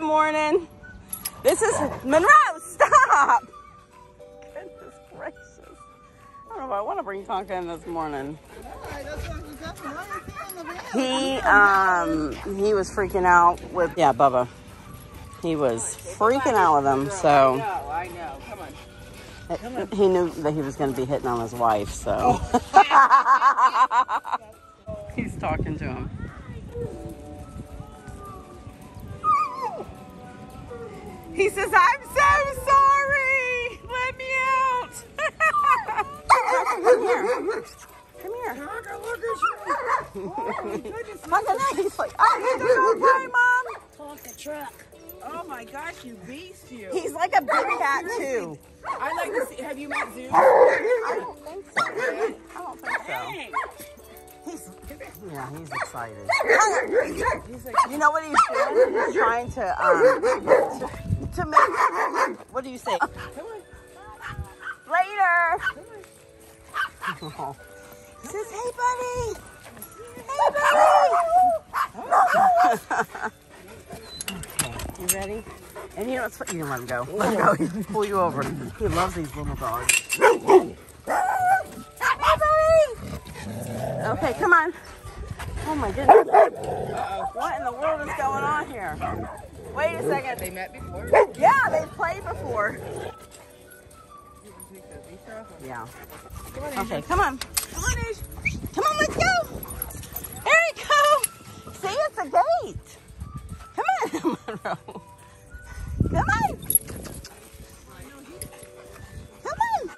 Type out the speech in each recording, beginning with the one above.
Good morning. This is Monroe. Stop. Goodness gracious. I don't know if I want to bring Tonka in this morning. He um he was freaking out with yeah Bubba. He was freaking out with him. So know, I know. Come on. he knew that he was going to be hitting on his wife. So he's talking to him. He says, I'm so sorry. Let me out. Come here. Come here. Look at that. He's like, oh, you doing okay, Mom? Talk the truck. Oh my gosh, you beast, you. He's like a big cat, too. I like to see. Have you met Zeus? I don't think so. I don't think so. Hey. He's, yeah, he's excited. He's like, You know what he's doing? He's trying to, um, to, make, what do you say? Later. He says, hey, buddy. Hey, buddy. okay, you ready? And you know what's funny? You can let him go. Let him go. He can pull you over. He loves these little dogs. Hey, buddy. Okay, come on. Oh, my goodness. What in the world is going on here? Wait a second. They met before. Yeah, they've played before. Yeah. Come on, Okay, come on. Come on, Ace. Come on, let's go. Go. See, it's a gate. Come on, Monroe. Come on. Come on.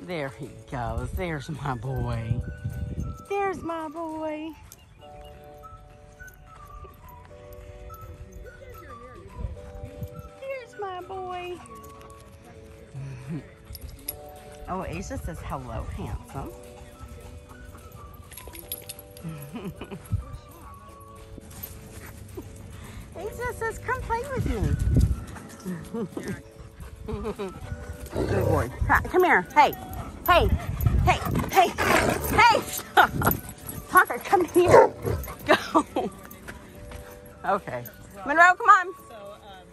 There he goes. There's my boy. There's my boy. My boy. Oh, Asia says hello, handsome. Asia says, come play with me. Good boy. Come here. Hey, hey, hey, hey, hey. Tucker, come here. Go. Okay. Monroe, come on. Um,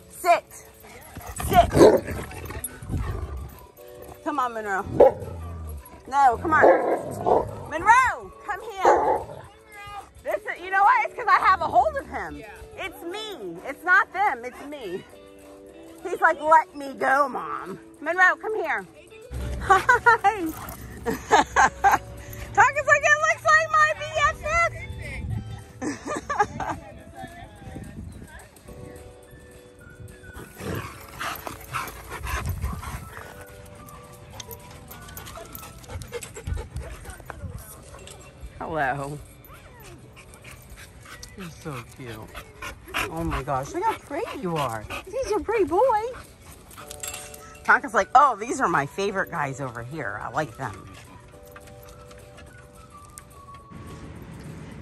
Sit. Come on, Monroe. No, come on. Monroe, come here. This is, you know what? It's because I have a hold of him. It's me. It's not them. It's me. He's like, let me go, Mom. Monroe, come here. Hi. Hello. You're so cute. Oh my gosh, look how pretty you are. He's a pretty boy. Tonka's like, oh, these are my favorite guys over here. I like them.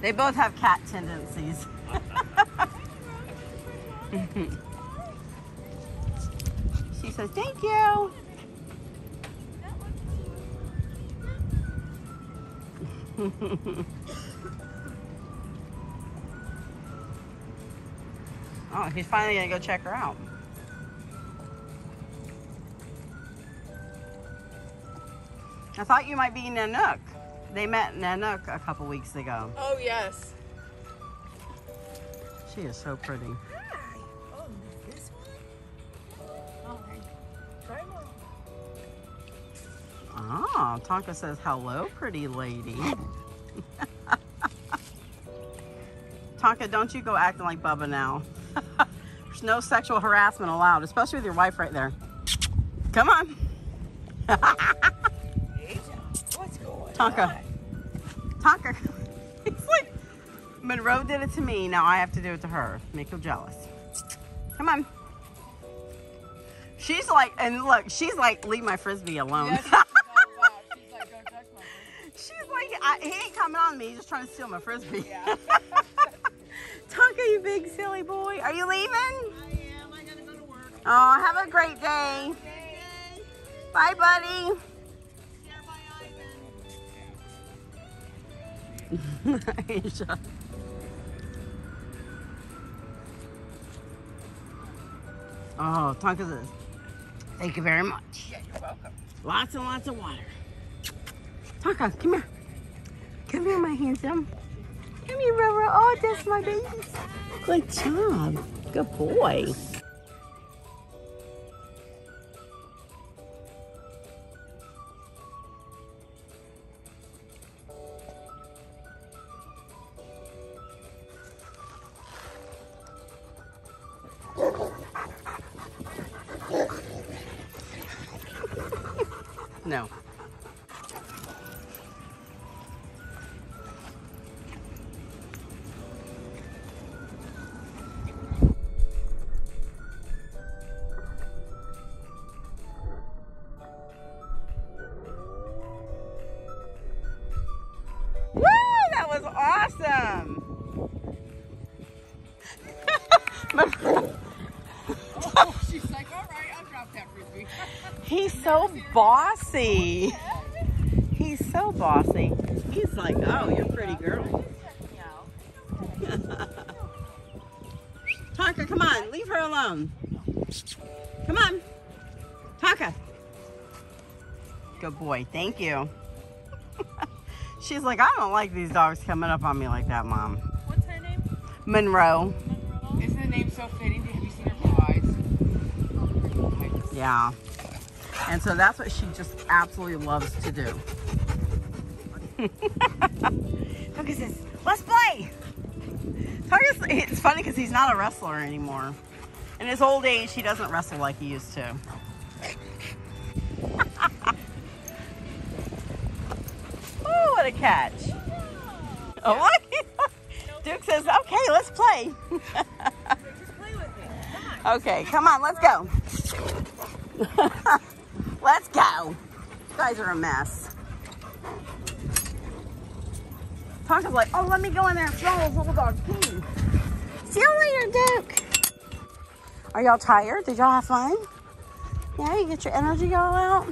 They both have cat tendencies. she says, thank you. Oh, he's finally gonna go check her out. I thought you might be Nanook. They met Nanook a couple weeks ago. Oh yes. She is so pretty. Hi. Oh, this one? Oh. Oh, Tonka says, hello, pretty lady. Tonka, don't you go acting like Bubba now. There's no sexual harassment allowed, especially with your wife right there. Come on. Tonka. Tonka. It's like Monroe did it to me. Now I have to do it to her. Make her jealous. Come on. She's like, and look, she's like, leave my frisbee alone. She's all about. She's like, don't touch my. She's like, I, he ain't coming on me. He's just trying to steal my frisbee. Yeah. Tonka, you big silly boy. Are you leaving? I am. I gotta go to work. Oh, have a great day. Okay. Bye, buddy. My Oh, Tonka says, thank you very much. Yeah, you're welcome. Lots and lots of water. Tonka, come here. Come here, my handsome. Come here, Roro. Oh, that's my babies. Good job. Good boy. No. Woo! That was awesome. She's like, all right, I'll drop that frisbee. He's so bossy. He's so bossy. He's like, oh, you're a pretty girl. Tonka, come on, leave her alone. Come on. Tonka. Good boy, thank you. She's like, I don't like these dogs coming up on me like that, Mom. What's her name? Monroe. Isn't the name so fitting? Have you seen her blue eyes? Yeah. And so that's what she just absolutely loves to do. Look at this. Let's play. Targus, it's funny because he's not a wrestler anymore. In his old age, he doesn't wrestle like he used to. Oh, what a catch. Oh, look. Duke says, okay, let's play. okay, come on, let's go. let's go. You guys are a mess. Tonka's like, oh, let me go in there and smell those little dogs pee. See you later, Duke. Are y'all tired? Did y'all have fun? Yeah, you get your energy all out?